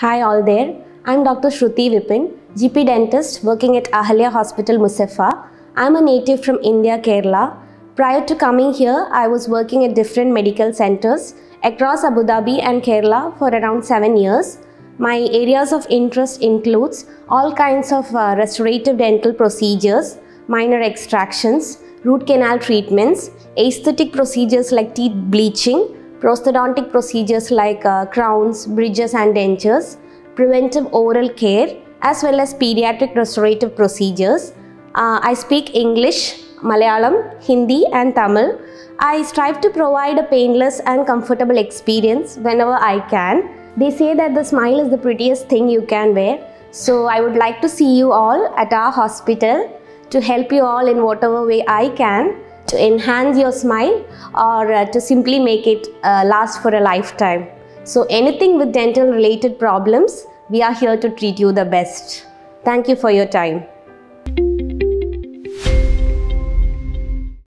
Hi all there. I'm Dr. Sruthi Vipin, GP dentist working at Ahalia Hospital Mussafah. I'm a native from India, Kerala. Prior to coming here, I was working at different medical centers across Abu Dhabi and Kerala for around 7 years. My areas of interest includes all kinds of uh, restorative dental procedures, minor extractions, root canal treatments, aesthetic procedures like teeth bleaching, prosthodontic procedures like uh, crowns, bridges and dentures, preventive oral care as well as pediatric restorative procedures. Uh, I speak English, Malayalam, Hindi and Tamil. I strive to provide a painless and comfortable experience whenever I can. They say that the smile is the prettiest thing you can wear. So I would like to see you all at our hospital to help you all in whatever way I can to enhance your smile or uh, to simply make it uh, last for a lifetime. So anything with dental related problems, we are here to treat you the best. Thank you for your time.